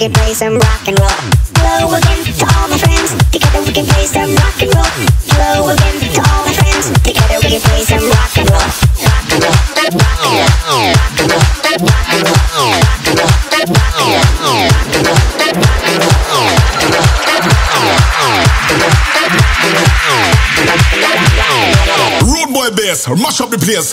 Can play some rock and roll. Hello again to all my friends. Together we can play some rock and roll. Hello again to all my friends. Together we can play some rock and roll. Rock and roll. Rock and roll. Rock and roll. Rock and roll. Rock and roll. Rock and roll. Rock and roll. Road boy bass, mash up the place.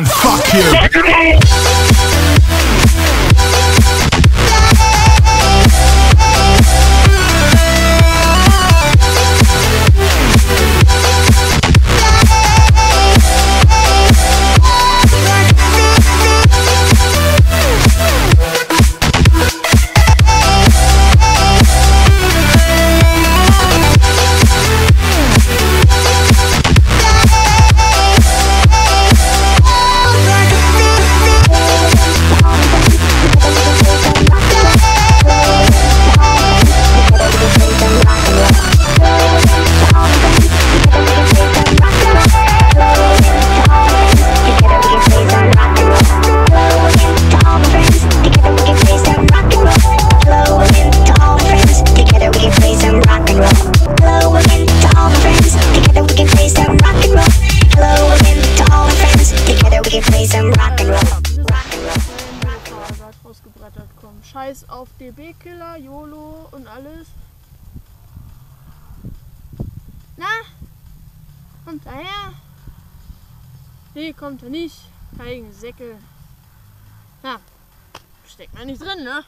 and fuck you. Scheiß auf DB-Killer, YOLO und alles. Na? Kommt er her? Nee, kommt er nicht. Feigen Säcke. Na, steckt man nicht drin, ne?